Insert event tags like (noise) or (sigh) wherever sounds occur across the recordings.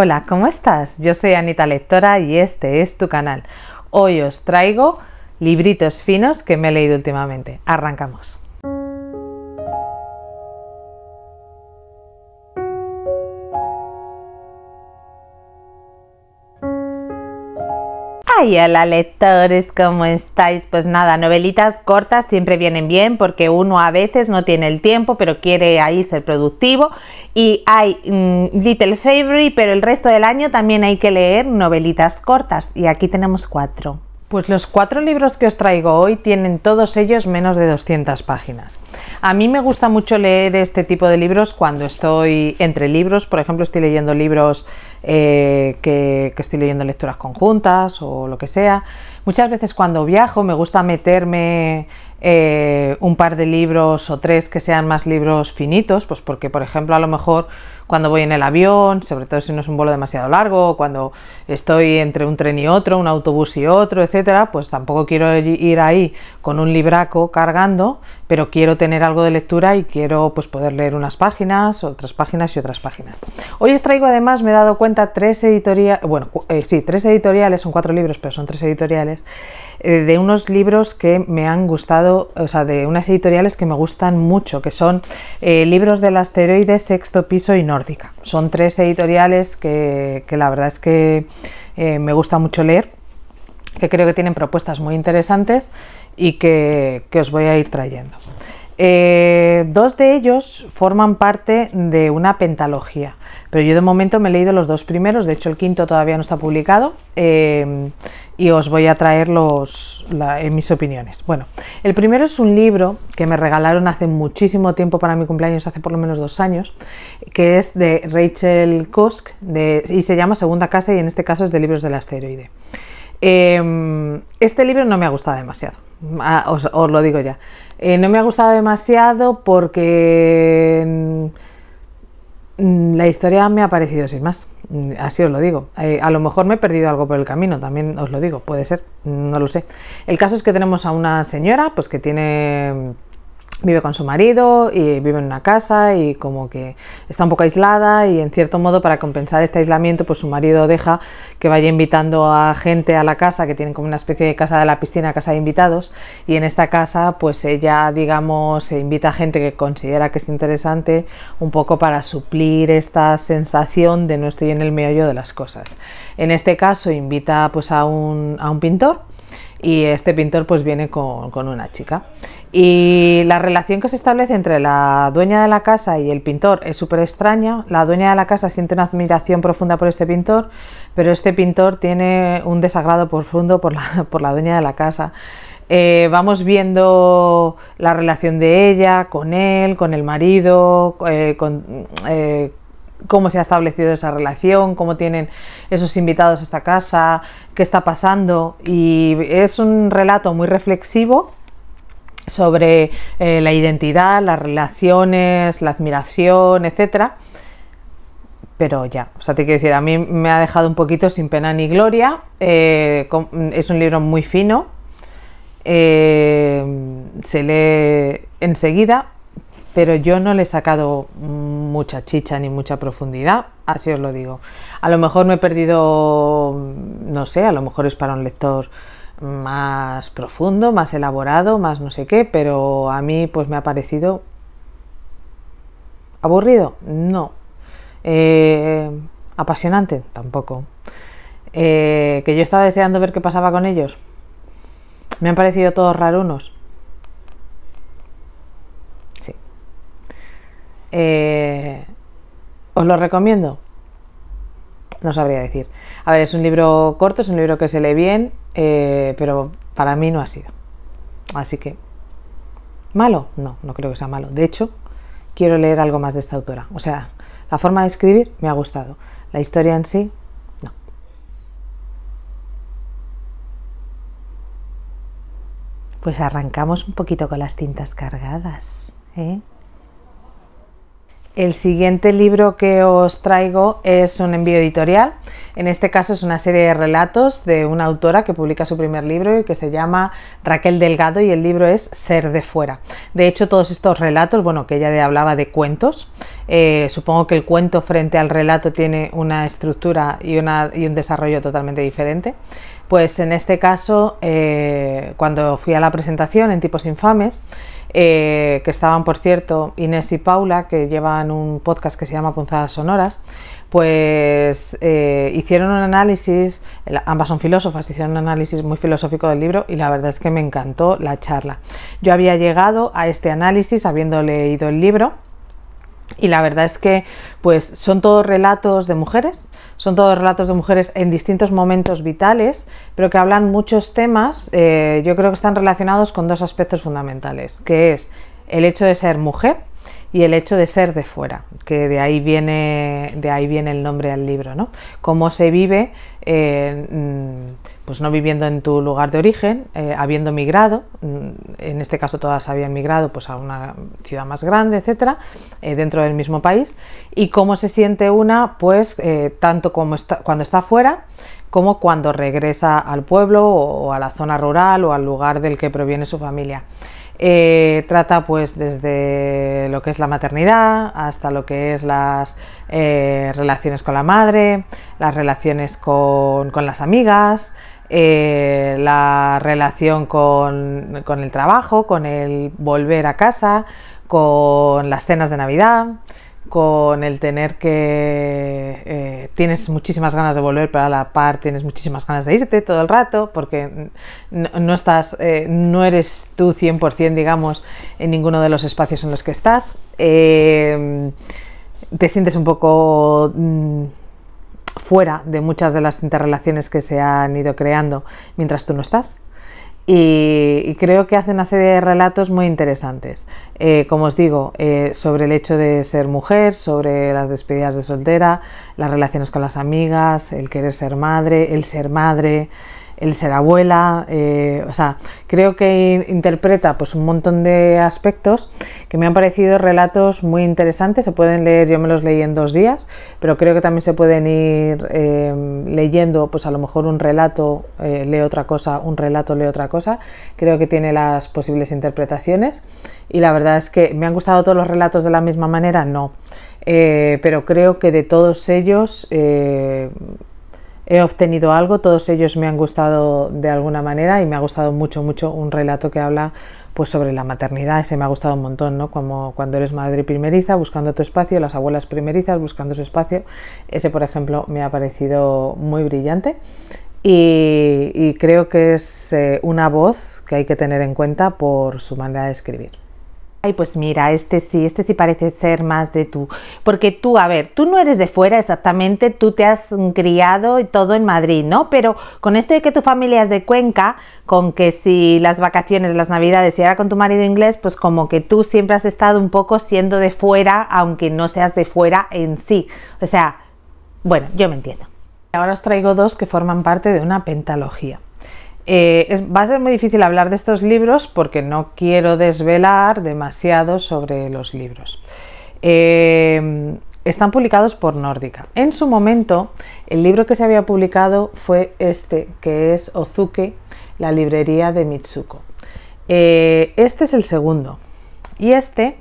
Hola, ¿cómo estás? Yo soy Anita Lectora y este es tu canal. Hoy os traigo libritos finos que me he leído últimamente. Arrancamos. Hola lectores, ¿cómo estáis? Pues nada, novelitas cortas siempre vienen bien porque uno a veces no tiene el tiempo pero quiere ahí ser productivo y hay mm, Little Fairy pero el resto del año también hay que leer novelitas cortas y aquí tenemos cuatro. Pues los cuatro libros que os traigo hoy tienen todos ellos menos de 200 páginas. A mí me gusta mucho leer este tipo de libros cuando estoy entre libros, por ejemplo, estoy leyendo libros eh, que, estoy leyendo lecturas conjuntas o lo que sea. Muchas veces cuando viajo me gusta meterme eh, un par de libros o tres que sean más libros finitos, pues porque, por ejemplo, a lo mejor cuando voy en el avión, sobre todo si no es un vuelo demasiado largo, cuando estoy entre un tren y otro, un autobús y otro, etcétera, pues tampoco quiero ir ahí con un libraco cargando, pero quiero tener algo de lectura y quiero pues poder leer unas páginas, otras páginas y otras páginas. Hoy os traigo además, me he dado cuenta, tres editoriales, bueno, eh, sí, tres editoriales, son cuatro libros, pero son tres editoriales, eh, de unos libros que me han gustado, o sea, de unas editoriales que me gustan mucho, que son eh, libros del asteroide, sexto piso y nórdica. Son tres editoriales que, la verdad es que me gusta mucho leer, que creo que tienen propuestas muy interesantes y que, os voy a ir trayendo. Eh, dos de ellos forman parte de una pentalogía, pero yo de momento me he leído los dos primeros, de hecho el quinto todavía no está publicado eh, y os voy a traer los, en mis opiniones. Bueno, el primero es un libro que me regalaron hace muchísimo tiempo para mi cumpleaños, hace por lo menos dos años, que es de Rachel Kusk y se llama Segunda Casa y en este caso es de Libros del Asteroide. Eh, este libro no me ha gustado demasiado Ah, os, lo digo ya. Eh, no me ha gustado demasiado porque mm, la historia me ha parecido sin más. Mm, así os lo digo. Eh, a lo mejor me he perdido algo por el camino, también os lo digo, puede ser, no lo sé. El caso es que tenemos a una señora pues que tiene vive con su marido y vive en una casa y como que está un poco aislada y en cierto modo para compensar este aislamiento pues su marido deja que vaya invitando a gente a la casa que tienen como una especie de casa de la piscina, casa de invitados y en esta casa pues ella digamos invita a gente que considera que es interesante un poco para suplir esta sensación de no estoy en el meollo de las cosas. En este caso invita pues a un, a un pintor y este pintor pues viene con, una chica. Y la relación que se establece entre la dueña de la casa y el pintor es súper extraña. La dueña de la casa siente una admiración profunda por este pintor, pero este pintor tiene un desagrado profundo por la, (laughs) por la dueña de la casa. Eh, vamos viendo la relación de ella con él, con el marido, eh, con, eh, cómo se ha establecido esa relación, cómo tienen esos invitados a esta casa, qué está pasando. Y es un relato muy reflexivo sobre eh, la identidad, las relaciones, la admiración, etcétera. Pero ya, o sea, te quiero decir, a mí me ha dejado un poquito sin pena ni gloria. Eh, es un libro muy fino, eh, se lee enseguida, pero yo no le he sacado mucha chicha ni mucha profundidad, así os lo digo. A lo mejor me he perdido, no sé, a lo mejor es para un lector más profundo, más elaborado, más no sé qué, pero a mí pues me ha parecido aburrido, no. Eh, apasionante, tampoco. Eh, que yo estaba deseando ver qué pasaba con ellos. Me han parecido todos rarunos. Eh, ¿Os lo recomiendo? No sabría decir. A ver, es un libro corto, es un libro que se lee bien, eh, pero para mí no ha sido. Así que, ¿malo? No, no creo que sea malo. De hecho, quiero leer algo más de esta autora. O sea, la forma de escribir me ha gustado. La historia en sí, no. Pues arrancamos un poquito con las tintas cargadas. ¿eh? El siguiente libro que os traigo es un envío editorial. En este caso es una serie de relatos de una autora que publica su primer libro y que se llama Raquel Delgado y el libro es Ser de fuera. De hecho, todos estos relatos, bueno, que ella hablaba de cuentos, eh, supongo que el cuento frente al relato tiene una estructura y, y un desarrollo totalmente diferente. Pues en este caso, eh, cuando fui a la presentación en Tipos Infames, eh, que estaban, por cierto, Inés y Paula, que llevan un podcast que se llama Punzadas Sonoras, pues eh, hicieron un análisis, ambas son filósofas, hicieron un análisis muy filosófico del libro y la verdad es que me encantó la charla. Yo había llegado a este análisis habiendo leído el libro y la verdad es que pues son todos relatos de mujeres, son todos relatos de mujeres en distintos momentos vitales, pero que hablan muchos temas, eh, yo creo que están relacionados con dos aspectos fundamentales, que es el hecho de ser mujer y el hecho de ser de fuera, que de ahí viene, de ahí viene el nombre al libro, ¿no? Cómo se vive, eh, mm, pues no viviendo en tu lugar de origen, eh, habiendo migrado, mm, en este caso todas habían migrado pues, a una ciudad más grande, etcétera, eh, dentro del mismo país, y cómo se siente una, pues tanto como está, cuando está fuera, como cuando regresa al pueblo o a la zona rural o al lugar del que proviene su familia. Eh, trata pues desde lo que es la maternidad hasta lo que es las eh, relaciones con la madre, las relaciones con, las amigas, eh, la relación con, con, el trabajo, con el volver a casa, con las cenas de Navidad, con el tener que eh, tienes muchísimas ganas de volver, pero a la par tienes muchísimas ganas de irte todo el rato, porque no, estás, eh, no eres tú 100%, digamos, en ninguno de los espacios en los que estás. Te sientes un poco mm, fuera de muchas de las interrelaciones que se han ido creando mientras tú no estás y, creo que hace una serie de relatos muy interesantes. Eh, como os digo, eh, sobre el hecho de ser mujer, sobre las despedidas de soltera, las relaciones con las amigas, el querer ser madre, el ser madre, el ser abuela, eh, o sea, creo que interpreta pues un montón de aspectos que me han parecido relatos muy interesantes, se pueden leer, yo me los leí en dos días, pero creo que también se pueden ir eh, leyendo, pues a lo mejor un relato eh, lee otra cosa, un relato lee otra cosa, creo que tiene las posibles interpretaciones y la verdad es que me han gustado todos los relatos de la misma manera, no. pero creo que de todos ellos he obtenido algo, todos ellos me han gustado de alguna manera y me ha gustado mucho, mucho un relato que habla pues sobre la maternidad, ese me ha gustado un montón, ¿no? Como cuando eres madre primeriza buscando tu espacio, las abuelas primerizas buscando su espacio, ese por ejemplo me ha parecido muy brillante y, creo que es eh, una voz que hay que tener en cuenta por su manera de escribir. Ay, pues mira, este sí, este sí parece ser más de tú. Porque tú, a ver, tú no eres de fuera exactamente, tú te has criado y todo en Madrid, ¿no? Pero con esto de que tu familia es de Cuenca, con que si las vacaciones, las navidades y ahora con tu marido inglés, pues como que tú siempre has estado un poco siendo de fuera, aunque no seas de fuera en sí. O sea, bueno, yo me entiendo. Ahora os traigo dos que forman parte de una pentalogía. Eh, va a ser muy difícil hablar de estos libros porque no quiero desvelar demasiado sobre los libros. Eh, están publicados por Nórdica. En su momento, el libro que se había publicado fue este, que es Ozuke, la librería de Mitsuko. Eh, este es el segundo. Y este,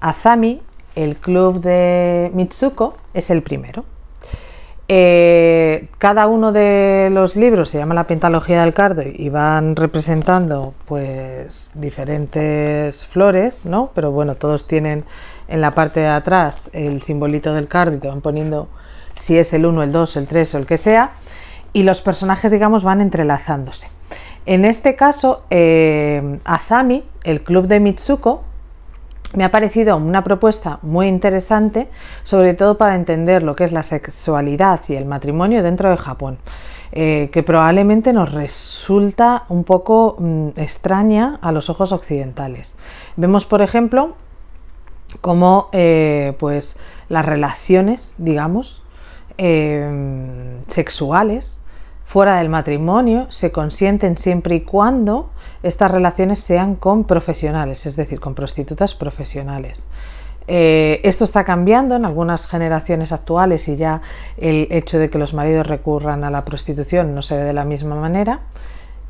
Azami, el club de Mitsuko, es el primero. Eh, cada uno de los libros se llama la pentalogía del cardo y van representando pues diferentes flores, ¿no? Pero bueno, todos tienen en la parte de atrás el simbolito del cardo y te van poniendo si es el 1, el 2, el 3 o el que sea. Y los personajes, digamos, van entrelazándose. En este caso, eh, Azami, el club de Mitsuko, me ha parecido una propuesta muy interesante, sobre todo para entender lo que es la sexualidad y el matrimonio dentro de Japón, eh, que probablemente nos resulta un poco mm, extraña a los ojos occidentales. Vemos, por ejemplo, cómo eh, pues, las relaciones, digamos, eh, sexuales fuera del matrimonio se consienten siempre y cuando estas relaciones sean con profesionales, es decir, con prostitutas profesionales. Eh, esto está cambiando en algunas generaciones actuales y ya el hecho de que los maridos recurran a la prostitución no se ve de la misma manera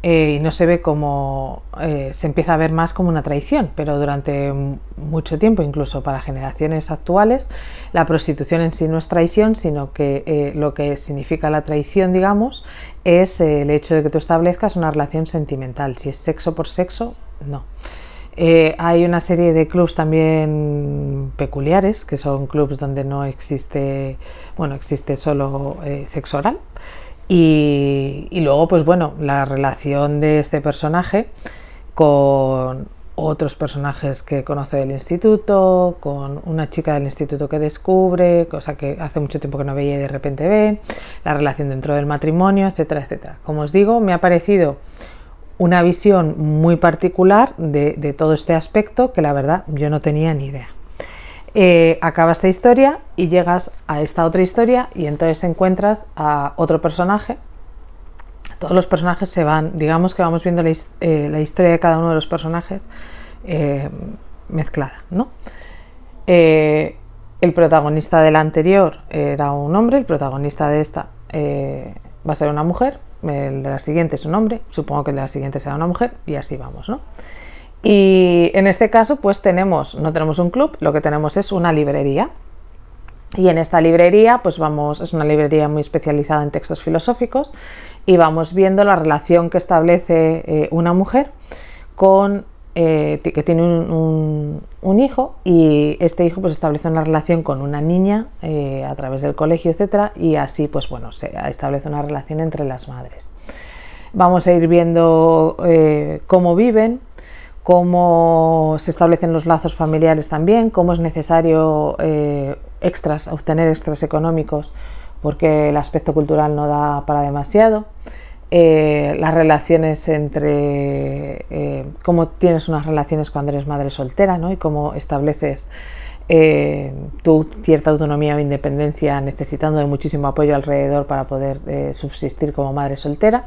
eh, y no se ve como eh, se empieza a ver más como una traición, pero durante mucho tiempo, incluso para generaciones actuales, la prostitución en sí no es traición, sino que lo que significa la traición, digamos, es el hecho de que tú establezcas una relación sentimental. Si es sexo por sexo, no. Eh, hay una serie de clubs también peculiares, que son clubs donde no existe, bueno, existe solo eh, sexo oral. Y, luego, pues bueno, la relación de este personaje con otros personajes que conoce del instituto, con una chica del instituto que descubre, cosa que hace mucho tiempo que no veía y de repente ve, la relación dentro del matrimonio, etcétera, etcétera. Como os digo, me ha parecido una visión muy particular de, todo este aspecto que la verdad yo no tenía ni idea. Eh, acaba esta historia y llegas a esta otra historia y entonces encuentras a otro personaje. Todos los personajes se van, digamos que vamos viendo la, eh, historia de cada uno de los personajes eh, mezclada. ¿no? el protagonista de la anterior era un hombre, el protagonista de esta va a ser una mujer, el de la siguiente es un hombre, supongo que el de la siguiente será una mujer y así vamos, ¿no? Y en este caso, pues tenemos, no tenemos un club, lo que tenemos es una librería. Y en esta librería, pues vamos, es una librería muy especializada en textos filosóficos y vamos viendo la relación que establece eh, una mujer con eh, que tiene un, hijo y este hijo pues establece una relación con una niña eh, a través del colegio, etcétera, y así pues bueno, se establece una relación entre las madres. Vamos a ir viendo cómo viven, cómo se establecen los lazos familiares también, cómo es necesario extras, obtener extras económicos porque el aspecto cultural no da para demasiado. Eh, las relaciones entre eh, cómo tienes unas relaciones cuando eres madre soltera ¿no? y cómo estableces eh, tu cierta autonomía o independencia necesitando de muchísimo apoyo alrededor para poder subsistir como madre soltera.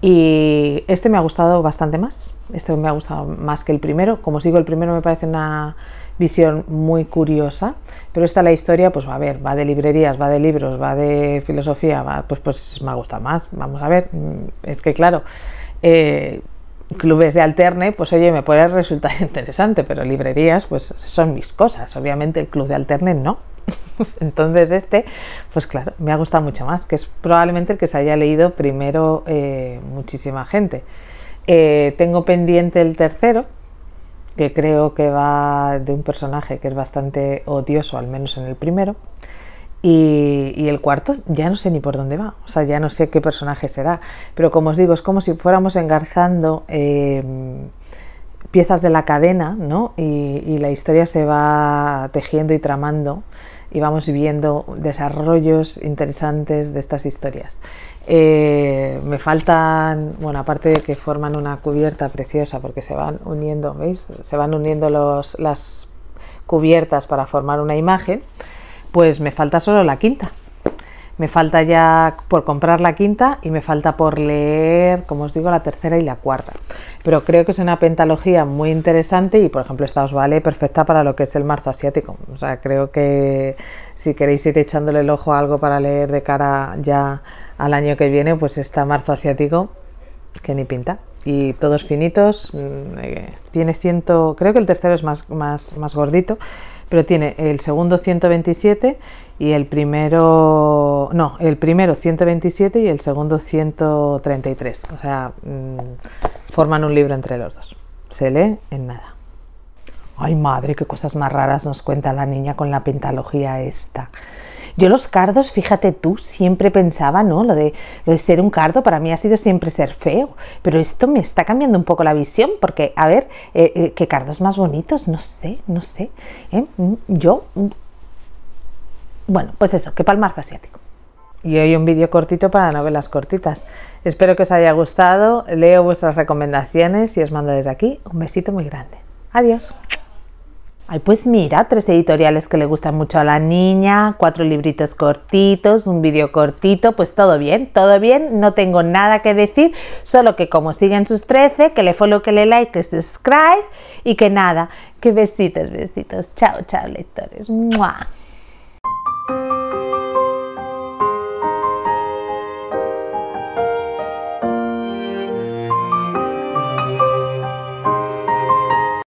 Y este me ha gustado bastante más, este me ha gustado más que el primero. Como os digo, el primero me parece una visión muy curiosa, pero esta la historia, pues va a ver, va de librerías, va de libros, va de filosofía, va, pues, pues me ha gustado más, vamos a ver, mm, es que claro, eh, clubes de alterne, pues oye, me puede resultar (laughs) interesante, pero librerías, pues son mis cosas, obviamente el club de alterne no. (laughs) Entonces este, pues claro, me ha gustado mucho más, que es probablemente el que se haya leído primero eh, muchísima gente. Eh, tengo pendiente el tercero, que creo que va de un personaje que es bastante odioso, al menos en el primero. Y, el cuarto, ya no sé ni por dónde va, o sea, ya no sé qué personaje será. Pero como os digo, es como si fuéramos engarzando em, piezas de la cadena, ¿no? y la historia se va tejiendo y tramando y vamos viendo desarrollos interesantes de estas historias. Eh, me faltan, bueno, aparte de que forman una cubierta preciosa porque se van uniendo, ¿veis? Se van uniendo los, las cubiertas para formar una imagen, pues me falta solo la quinta. Me falta ya por comprar la quinta y me falta por leer, como os digo, la tercera y la cuarta. Pero creo que es una pentalogía muy interesante y, por ejemplo, esta os vale perfecta para lo que es el marzo asiático. O sea, creo que si queréis ir echándole el ojo a algo para leer de cara ya al año que viene, pues está marzo asiático que ni pinta. Y todos finitos, mm, eh, tiene ciento, creo que el tercero es más, más, más gordito, pero tiene el segundo 127 y el primero, no, el primero 127 y el segundo 133. O sea, mm, forman un libro entre los dos. Se lee en nada. Ay madre, qué cosas más raras nos cuenta la niña con la pentalogía esta. Yo los cardos, fíjate tú, siempre pensaba, ¿no? Lo de, lo de ser un cardo para mí ha sido siempre ser feo, pero esto me está cambiando un poco la visión porque, a ver, eh, eh, qué cardos más bonitos, no sé, no sé. ¿eh? Mm, yo. Bueno, pues eso, que palmarzo asiático. Y hoy un vídeo cortito para novelas cortitas. Espero que os haya gustado, leo vuestras recomendaciones y os mando desde aquí un besito muy grande. Adiós. Ay, pues mira, tres editoriales que le gustan mucho a la niña, cuatro libritos cortitos, un vídeo cortito, pues todo bien, todo bien, no tengo nada que decir, solo que como siguen sus 13, que le follow, que le like, que subscribe y que nada, que besitos, besitos, chao, chao lectores. ¡Mua!